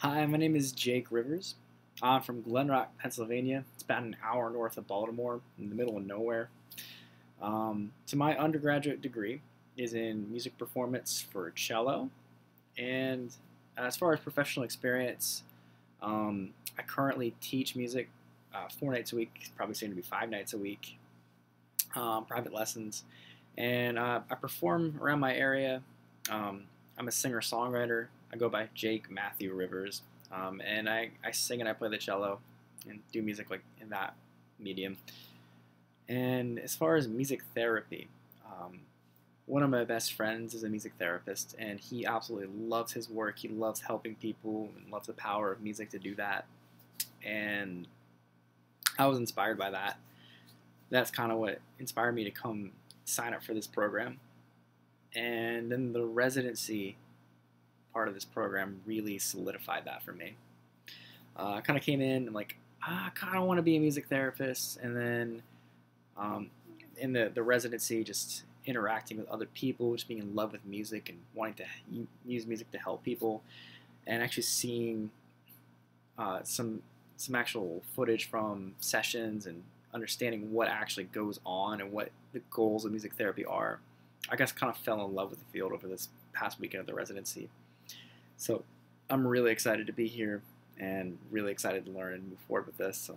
Hi, my name is Jake Rivers. I'm from Glen Rock, Pennsylvania. It's about an hour north of Baltimore, in the middle of nowhere. Um, so my undergraduate degree is in music performance for cello, and as far as professional experience, um, I currently teach music uh, four nights a week, probably soon to be five nights a week, um, private lessons, and uh, I perform around my area. Um, I'm a singer songwriter. I go by Jake Matthew Rivers, um, and I, I sing and I play the cello and do music like in that medium. And as far as music therapy, um, one of my best friends is a music therapist, and he absolutely loves his work. He loves helping people and loves the power of music to do that. And I was inspired by that. That's kind of what inspired me to come sign up for this program. And then the residency part of this program really solidified that for me. Uh, I kind of came in and like, ah, I kind of want to be a music therapist, and then um, in the the residency, just interacting with other people, just being in love with music and wanting to use music to help people, and actually seeing uh, some some actual footage from sessions and understanding what actually goes on and what the goals of music therapy are. I guess kind of fell in love with the field over this past weekend of the residency. So I'm really excited to be here and really excited to learn and move forward with this. So